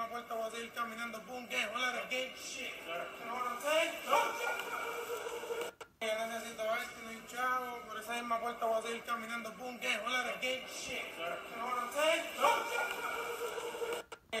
misma puerta voy a seguir caminando. Boom, ¿qué? Hola, de gay shit. You? Yo necesito verte, no hay chavo. Por esa misma puerta voy a seguir caminando. Boom, ¿qué? Hola,